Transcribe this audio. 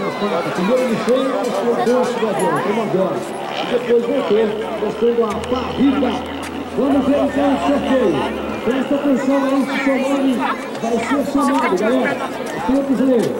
na faca. Primeiro no cheio, mostrou doce do avião, como. E depois voltou, mostrando a barriga. Vamos ver então o sorteio. Presta atenção aí se seu nome vai ser chamado, galera. Tempo, Juninho.